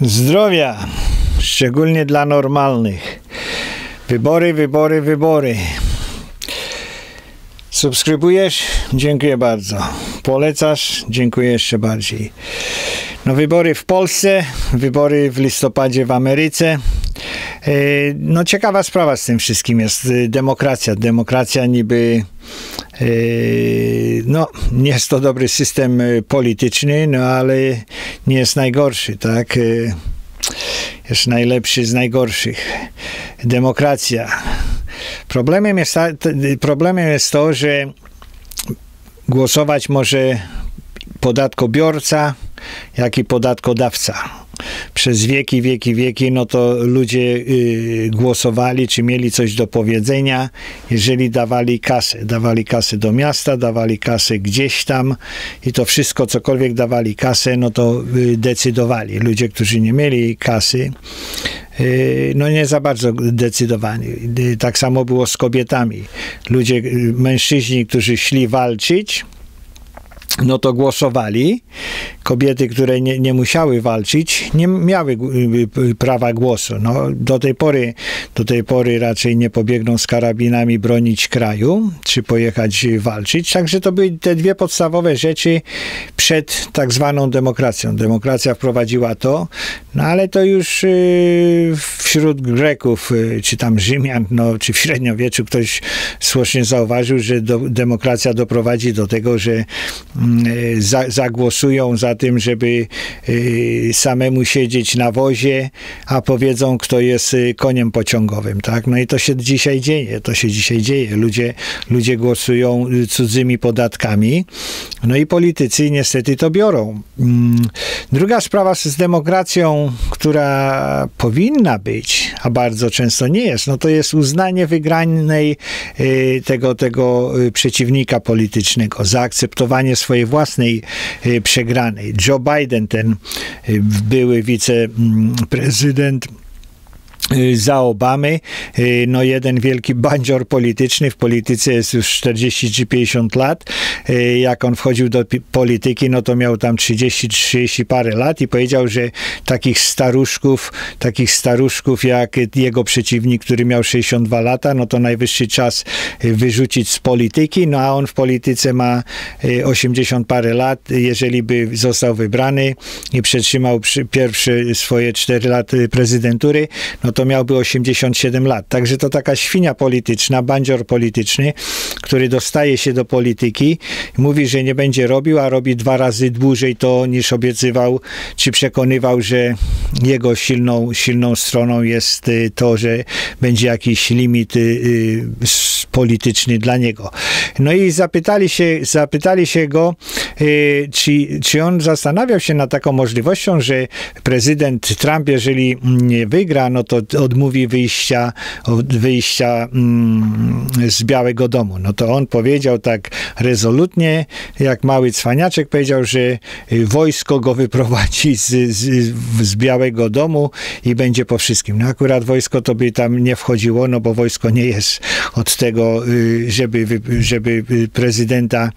Zdrowia, szczególnie dla normalnych. Wybory, wybory, wybory. Subskrybujesz? Dziękuję bardzo. Polecasz? Dziękuję jeszcze bardziej. No wybory w Polsce, wybory w listopadzie w Ameryce. E, no ciekawa sprawa z tym wszystkim jest demokracja. Demokracja niby no, nie jest to dobry system polityczny, no ale nie jest najgorszy, tak? E, jest najlepszy z najgorszych. Demokracja. Problemem jest, problemem jest to, że głosować może podatkobiorca, jak i podatkodawca przez wieki, wieki, wieki, no to ludzie y, głosowali, czy mieli coś do powiedzenia, jeżeli dawali kasę. Dawali kasę do miasta, dawali kasę gdzieś tam i to wszystko, cokolwiek dawali kasę, no to y, decydowali. Ludzie, którzy nie mieli kasy, y, no nie za bardzo decydowali. Y, tak samo było z kobietami. Ludzie, y, mężczyźni, którzy szli walczyć, no to głosowali. Kobiety, które nie, nie musiały walczyć, nie miały y, y, prawa głosu. No, do, tej pory, do tej pory raczej nie pobiegną z karabinami bronić kraju, czy pojechać walczyć. Także to były te dwie podstawowe rzeczy przed tak zwaną demokracją. Demokracja wprowadziła to, no ale to już y, wśród Greków, czy tam Rzymian, no, czy w średniowieczu ktoś słusznie zauważył, że do, demokracja doprowadzi do tego, że Mm, za, zagłosują za tym, żeby y, samemu siedzieć na wozie, a powiedzą, kto jest y, koniem pociągowym, tak? No i to się dzisiaj dzieje, to się dzisiaj dzieje. Ludzie, ludzie głosują y, cudzymi podatkami, no i politycy niestety to biorą. Mm, druga sprawa z demokracją, która powinna być, a bardzo często nie jest, no to jest uznanie wygranej tego, tego przeciwnika politycznego, zaakceptowanie swojej własnej przegranej. Joe Biden, ten y, były wiceprezydent za Obamy, y, no jeden wielki bandzior polityczny, w polityce jest już 40 czy 50 lat, y, jak on wchodził do polityki, no to miał tam 30-30 parę lat i powiedział, że takich staruszków, takich staruszków jak jego przeciwnik, który miał 62 lata, no to najwyższy czas wyrzucić z polityki, no a on w polityce ma 80 parę lat, jeżeli by został wybrany i przetrzymał pierwsze swoje 4 lata prezydentury, no to miałby 87 lat. Także to taka świnia polityczna, bandzior polityczny, który dostaje się do polityki, mówi, że nie będzie robił, a robi dwa razy dłużej to niż obiecywał, czy przekonywał, że jego silną, silną stroną jest y, to, że będzie jakiś limit y, y, polityczny dla niego. No i zapytali się, zapytali się go, czy, czy on zastanawiał się nad taką możliwością, że prezydent Trump, jeżeli nie wygra, no to odmówi wyjścia, wyjścia mm, z Białego Domu. No to on powiedział tak rezolutnie, jak mały cwaniaczek powiedział, że y, wojsko go wyprowadzi z, z, z Białego Domu i będzie po wszystkim. No akurat wojsko to by tam nie wchodziło, no bo wojsko nie jest od tego, y, żeby, żeby prezydenta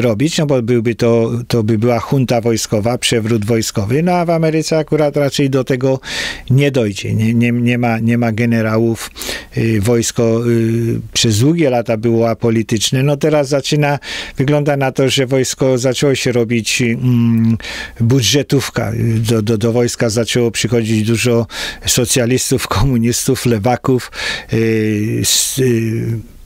robić, no bo byłby to, to by była junta wojskowa, przewrót wojskowy, no a w Ameryce akurat raczej do tego nie dojdzie. Nie, nie, nie, ma, nie ma generałów, y, wojsko y, przez długie lata było apolityczne, no teraz zaczyna, wygląda na to, że wojsko zaczęło się robić mm, budżetówka. Do, do, do wojska zaczęło przychodzić dużo socjalistów, komunistów, lewaków, y,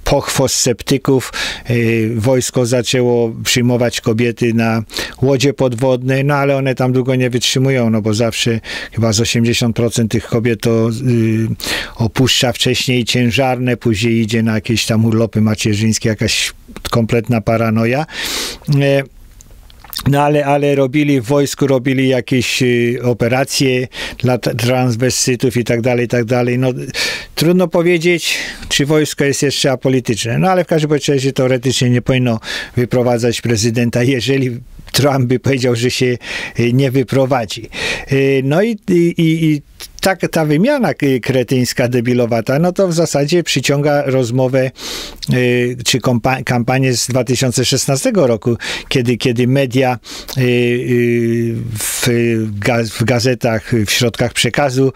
pochwost sceptyków. Y, wojsko zaczęło przyjmować kobiety na łodzie podwodne, no ale one tam długo nie wytrzymują, no bo zawsze chyba z 80% tych kobiet to y, opuszcza wcześniej ciężarne, później idzie na jakieś tam urlopy macierzyńskie, jakaś kompletna paranoja. No ale, ale robili w wojsku, robili jakieś y, operacje dla transwestytów i tak dalej, i tak dalej. No, trudno powiedzieć, czy wojsko jest jeszcze apolityczne. No ale w każdym razie teoretycznie nie powinno wyprowadzać prezydenta, jeżeli Trump by powiedział, że się y, nie wyprowadzi. Y, no i, i, i ta, ta wymiana kretyńska, debilowata, no to w zasadzie przyciąga rozmowę y, czy kampanię z 2016 roku, kiedy, kiedy media y, y, w, w gazetach, w środkach przekazu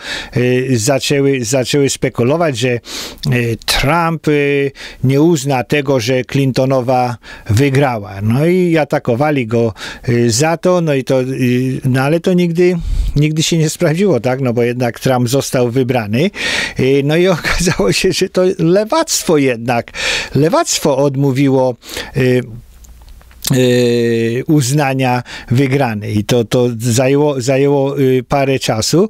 zaczęły, zaczęły spekulować, że Trump nie uzna tego, że Clintonowa wygrała. No i atakowali go za to, no i to, no ale to nigdy, nigdy się nie sprawdziło, tak, no bo jednak Trump został wybrany, no i okazało się, że to lewactwo jednak, lewactwo odmówiło y, y, uznania wygranej. I to, to zajęło, zajęło y, parę czasu.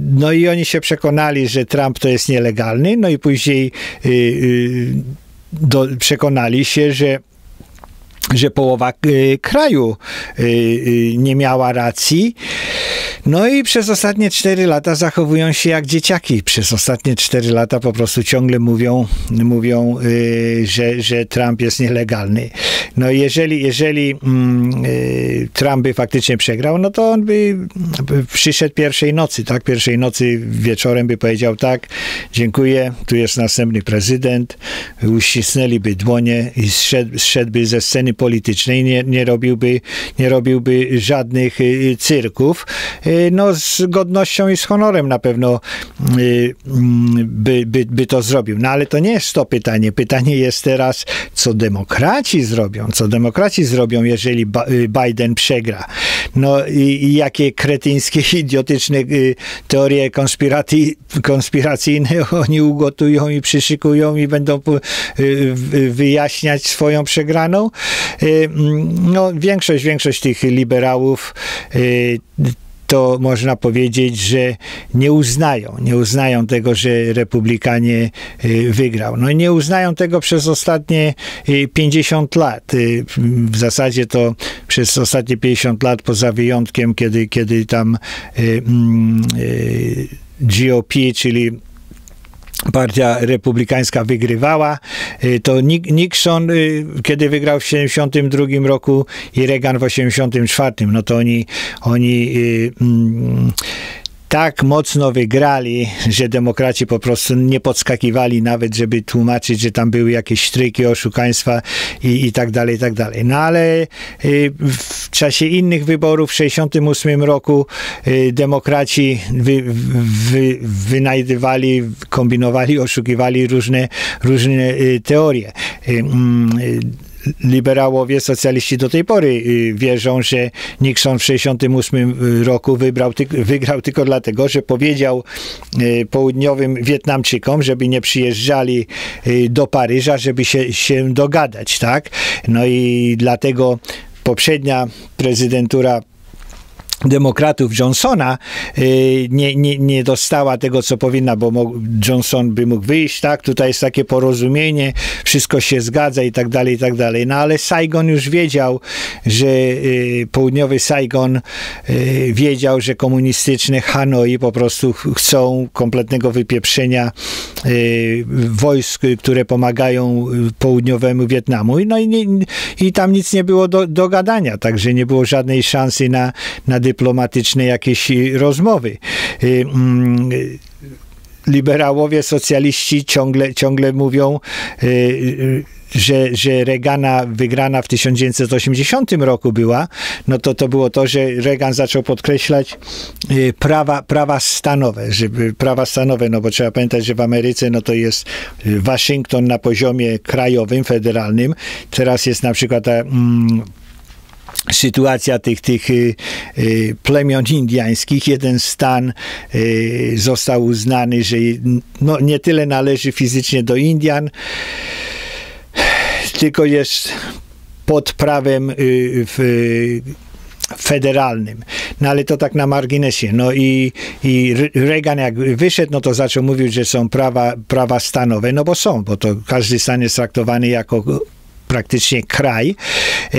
No i oni się przekonali, że Trump to jest nielegalny, no i później do, przekonali się, że że połowa kraju nie miała racji. No i przez ostatnie 4 lata zachowują się jak dzieciaki. Przez ostatnie 4 lata po prostu ciągle mówią, mówią że, że Trump jest nielegalny. No jeżeli, jeżeli yy, Trump by faktycznie przegrał, no to on by, by przyszedł pierwszej nocy, tak? Pierwszej nocy wieczorem by powiedział tak, dziękuję, tu jest następny prezydent, uścisnęliby dłonie i zszedł, zszedłby ze sceny politycznej, nie, nie, robiłby, nie robiłby żadnych y, cyrków. Y, no z godnością i z honorem na pewno y, mm, by, by, by to zrobił. No ale to nie jest to pytanie. Pytanie jest teraz, co demokraci zrobią, co demokraci zrobią, jeżeli Biden przegra. No i, i jakie kretyńskie, idiotyczne teorie konspiracyjne oni ugotują i przyszykują i będą wyjaśniać swoją przegraną. Mm, no większość, większość tych liberałów to można powiedzieć, że nie uznają, nie uznają tego, że Republikanie y, wygrał. No nie uznają tego przez ostatnie 50 y, lat. Y, w zasadzie to przez ostatnie 50 lat, poza wyjątkiem, kiedy, kiedy tam mm, GOP, czyli partia republikańska wygrywała, y, to Nixon, y, kiedy wygrał w 1972 roku i Reagan w 1984, no to oni, oni y, mm, tak mocno wygrali, że demokraci po prostu nie podskakiwali nawet, żeby tłumaczyć, że tam były jakieś sztryki, oszukaństwa i, i tak dalej, i tak dalej. No ale y, w czasie innych wyborów w 68 roku y, demokraci wy, wy, wynajdywali, kombinowali, oszukiwali różne, różne y, teorie mm, liberałowie, socjaliści do tej pory y, wierzą, że Nixon w 1968 roku wybrał, wygrał tylko dlatego, że powiedział y, południowym Wietnamczykom, żeby nie przyjeżdżali y, do Paryża, żeby się, się dogadać, tak? No i dlatego poprzednia prezydentura demokratów Johnsona y, nie, nie, nie dostała tego, co powinna, bo Johnson by mógł wyjść, tak, tutaj jest takie porozumienie, wszystko się zgadza i tak dalej, i tak dalej. No ale Saigon już wiedział, że y, południowy Saigon y, wiedział, że komunistyczne Hanoi po prostu chcą kompletnego wypieprzenia wojsk, które pomagają południowemu Wietnamu. No i, nie, i tam nic nie było do, do gadania, także nie było żadnej szansy na, na dyplomatyczne jakieś y, rozmowy. Y, mm, liberałowie, socjaliści ciągle, ciągle mówią, y, że, że Reagana wygrana w 1980 roku była, no to to było to, że Reagan zaczął podkreślać prawa, prawa stanowe, żeby prawa stanowe, no bo trzeba pamiętać, że w Ameryce no to jest Waszyngton na poziomie krajowym, federalnym, teraz jest na przykład ta, mm, sytuacja tych, tych y, y, plemion indiańskich. Jeden stan y, został uznany, że no, nie tyle należy fizycznie do Indian, tylko jest pod prawem w, federalnym. No ale to tak na marginesie. No i, i Reagan jak wyszedł, no to zaczął mówić, że są prawa, prawa stanowe, no bo są, bo to każdy stan jest traktowany jako praktycznie kraj. E,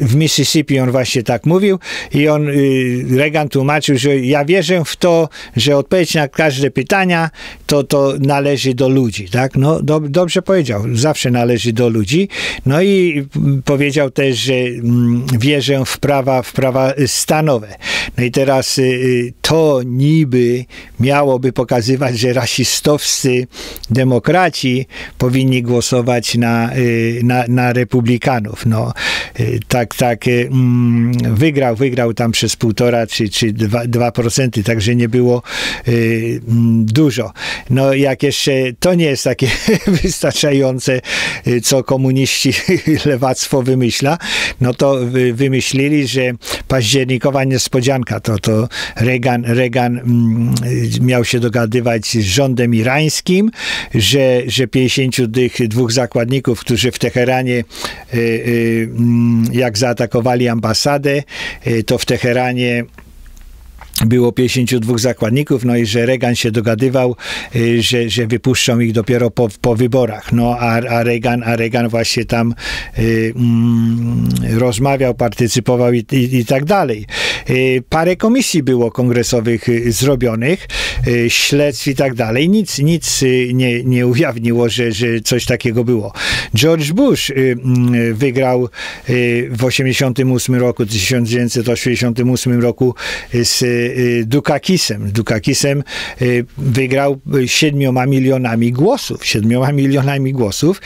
w Mississippi on właśnie tak mówił i on, y, Reagan tłumaczył, że ja wierzę w to, że odpowiedź na każde pytania to, to należy do ludzi, tak? No, do, dobrze powiedział, zawsze należy do ludzi. No i powiedział też, że mm, wierzę w prawa, w prawa stanowe. No i teraz y, y, to niby miałoby pokazywać, że rasistowscy demokraci powinni głosować na, na, na republikanów. No, tak, tak, mm, wygrał, wygrał tam przez półtora czy, czy dwa, dwa procenty, także nie było mm, dużo. No jak jeszcze to nie jest takie wystarczające, y, co komuniści lewactwo wymyśla, no to wymyślili, że październikowa niespodzianka, to, to Reagan, Reagan mm, miał się dogadywać z rządem irańskim, że, że 50 tych dwóch zakładników, którzy w Teheranie y, y, mm, jak zaatakowali ambasadę, to w Teheranie było 52 zakładników, no i że Reagan się dogadywał, y, że, że wypuszczą ich dopiero po, po wyborach. No a, a, Reagan, a Reagan właśnie tam y, mm, rozmawiał, partycypował i, i, i tak dalej. Y, parę komisji było kongresowych y, zrobionych, y, śledztw i tak dalej. Nic, nic nie, nie ujawniło, że, że coś takiego było. George Bush mm, wygrał w 88 roku, 1988 roku z Dukakisem. Dukakisem wygrał siedmioma milionami głosów. Siedmioma milionami głosów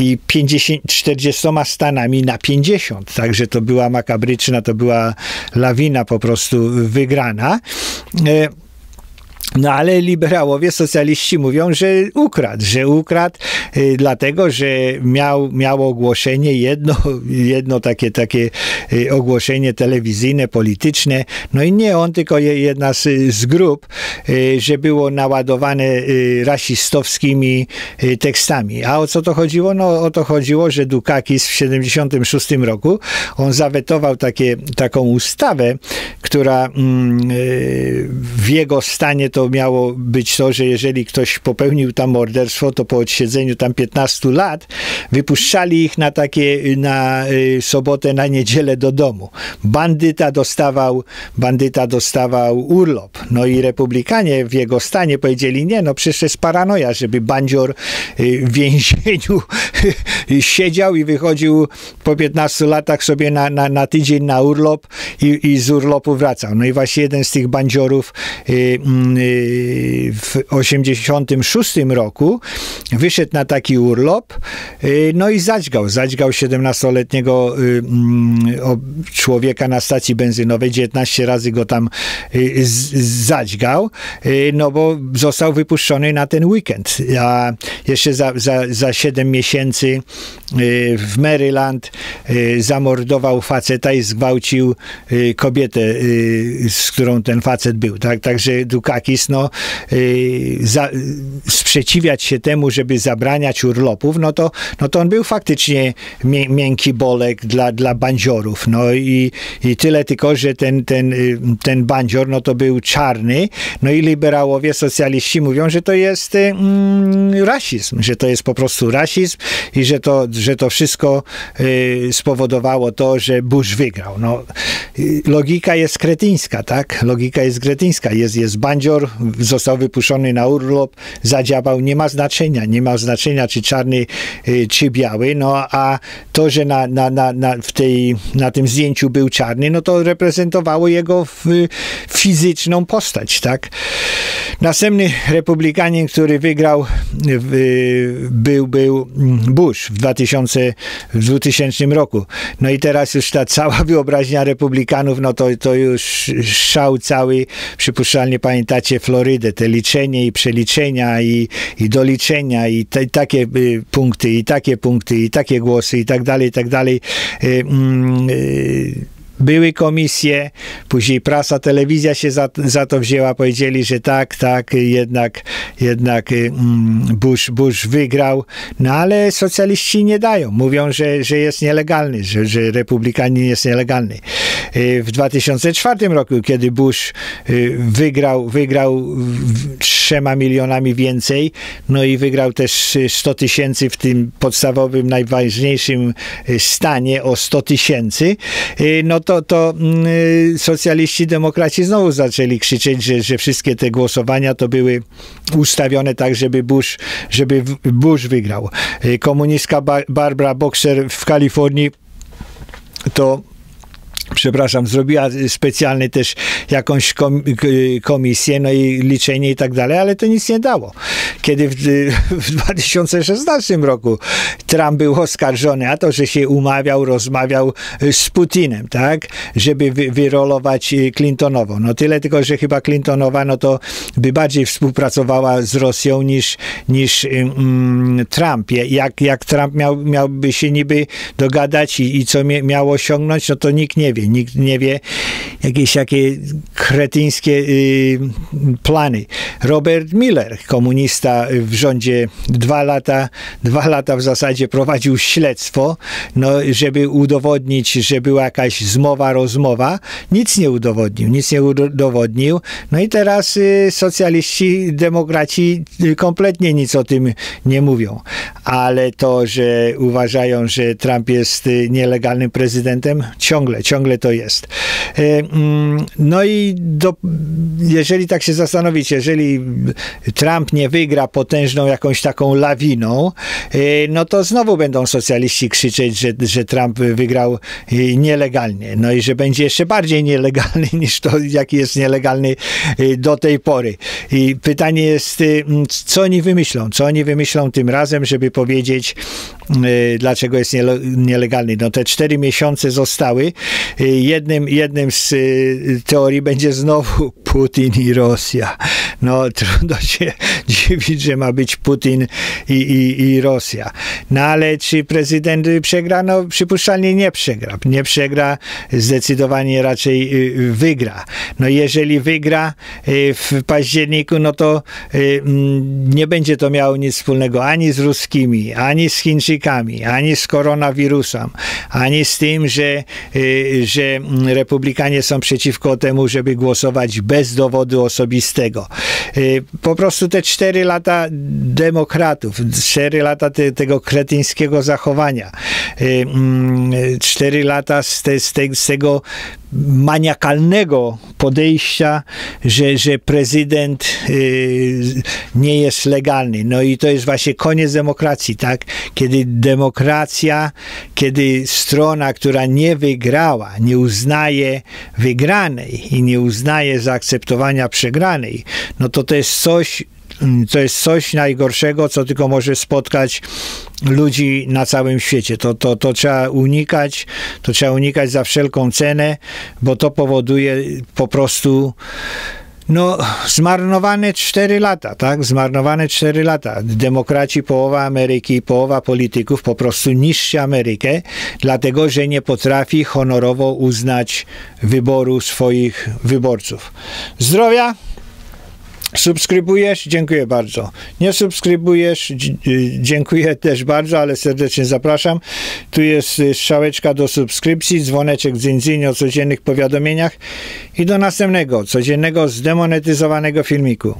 i 50, 40 stanami na 50. Także to była makabryczna, to była lawina po prostu wygrana. Y, no ale liberałowie, socjaliści mówią, że ukradł, że ukradł dlatego, że miał, miał ogłoszenie, jedno, jedno takie, takie y, ogłoszenie telewizyjne, polityczne, no i nie on, tylko jedna z, z grup, y, że było naładowane y, rasistowskimi y, tekstami. A o co to chodziło? No o to chodziło, że Dukakis w 76 roku, on zawetował takie, taką ustawę, która mm, y, w jego stanie to miało być to, że jeżeli ktoś popełnił tam morderstwo, to po odsiedzeniu tam 15 lat wypuszczali ich na takie, na y, sobotę, na niedzielę do domu. Bandyta dostawał, bandyta dostawał urlop. No i republikanie w jego stanie powiedzieli, nie, no przecież jest paranoja, żeby bandzior y, w więzieniu siedział i wychodził po 15 latach sobie na, na, na tydzień na urlop i, i z urlopu wracał. No i właśnie jeden z tych bandziorów y, mm, w 86 roku wyszedł na taki urlop, y, no i zadźgał. Zadźgał 17-letniego y, mm, człowieka na stacji benzynowej, 19 razy go tam y, zadźgał, no bo został wypuszczony na ten weekend. A jeszcze za, za, za 7 miesięcy w Maryland zamordował faceta i zgwałcił kobietę, z którą ten facet był. Tak? Także Dukakis no, za, sprzeciwiać się temu, żeby zabraniać urlopów, no to, no to on był faktycznie mię, miękki bolek dla, dla bandziorów. No i, i tyle tylko, że ten, ten, y, ten bandzior, no to był czarny, no i liberałowie, socjaliści mówią, że to jest y, mm, rasizm, że to jest po prostu rasizm i że to, że to wszystko y, spowodowało to, że Bush wygrał. No, logika jest kretyńska, tak? Logika jest kretyńska. Jest, jest bandzior, został wypuszczony na urlop, zadziałał, nie ma znaczenia, nie ma znaczenia czy czarny, y, czy biały, no a to, że na, na, na, na, w tej, na tym zdjęciu był czarny, no to reprezentowało jego fizyczną postać, tak? Następny republikanin, który wygrał, był, był Bush w, 2000, w 2000 roku. No i teraz już ta cała wyobraźnia republikanów, no to, to już szał cały, przypuszczalnie pamiętacie Florydę, te liczenie i przeliczenia i, i doliczenia i te, takie y, punkty, i takie punkty, i takie głosy, i tak dalej, i tak dalej. Y, y, były komisje, później prasa, telewizja się za, za to wzięła, powiedzieli, że tak, tak, jednak, jednak mm, Bush, Bush wygrał, no ale socjaliści nie dają, mówią, że, że jest nielegalny, że, że republikanin jest nielegalny. W 2004 roku, kiedy Bush wygrał, wygrał trzema milionami więcej, no i wygrał też 100 tysięcy w tym podstawowym, najważniejszym stanie o 100 tysięcy, no to, to mm, socjaliści, demokraci znowu zaczęli krzyczeć, że, że wszystkie te głosowania to były ustawione tak, żeby Bush, żeby Bush wygrał. Komunistka Barbara Boxer w Kalifornii to przepraszam, zrobiła specjalny też jakąś komisję, no i liczenie i tak dalej, ale to nic nie dało. Kiedy w, w 2016 roku Trump był oskarżony a to, że się umawiał, rozmawiał z Putinem, tak, żeby wy, wyrolować Clintonową. No tyle tylko, że chyba Clintonowa, no to by bardziej współpracowała z Rosją niż, niż mm, Trump. Jak, jak Trump miał, miałby się niby dogadać i, i co miał osiągnąć, no to nikt nie wie wie, nikt nie wie, jakieś takie kretyńskie y, plany. Robert Miller, komunista w rządzie dwa lata, dwa lata w zasadzie prowadził śledztwo, no, żeby udowodnić, że była jakaś zmowa, rozmowa. Nic nie udowodnił, nic nie udowodnił. No i teraz y, socjaliści, demokraci kompletnie nic o tym nie mówią. Ale to, że uważają, że Trump jest y, nielegalnym prezydentem, ciągle, ciągle ciągle to jest. E, mm, no i do, jeżeli tak się zastanowić, jeżeli Trump nie wygra potężną jakąś taką lawiną, e, no to znowu będą socjaliści krzyczeć, że, że Trump wygrał e, nielegalnie. No i że będzie jeszcze bardziej nielegalny niż to, jaki jest nielegalny do tej pory. I pytanie jest, co oni wymyślą? Co oni wymyślą tym razem, żeby powiedzieć, dlaczego jest nielegalny? No te cztery miesiące zostały jednym, jednym z y, teorii będzie znowu Putin i Rosja. No trudno się dziwić, że ma być Putin i, i, i Rosja. No ale czy prezydent przegra? No przypuszczalnie nie przegra. Nie przegra, zdecydowanie raczej y, wygra. No jeżeli wygra y, w październiku, no to mm, nie będzie to miało nic wspólnego ani z ruskimi, ani z Chińczykami, ani z koronawirusem, ani z tym, że, że republikanie są przeciwko temu, żeby głosować bez dowodu osobistego. Y, po prostu te cztery lata demokratów, cztery lata te, tego kretyńskiego zachowania, y, mm, cztery lata z, te, z, te, z tego maniakalnego podejścia, że, że prezydent y, nie jest legalny. No i to jest właśnie koniec demokracji, tak? Kiedy demokracja, kiedy strona, która nie wygrała, nie uznaje wygranej i nie uznaje zaakceptowania przegranej, no to to jest coś, to jest coś najgorszego, co tylko może spotkać ludzi na całym świecie. To, to, to trzeba unikać, to trzeba unikać za wszelką cenę, bo to powoduje po prostu no, zmarnowane 4 lata, tak? Zmarnowane 4 lata. Demokraci, połowa Ameryki, połowa polityków po prostu niszczy Amerykę, dlatego że nie potrafi honorowo uznać wyboru swoich wyborców. Zdrowia! Subskrybujesz? Dziękuję bardzo. Nie subskrybujesz? Dziękuję też bardzo, ale serdecznie zapraszam. Tu jest y, strzałeczka do subskrypcji, dzwoneczek dzyndzyn o codziennych powiadomieniach i do następnego, codziennego zdemonetyzowanego filmiku.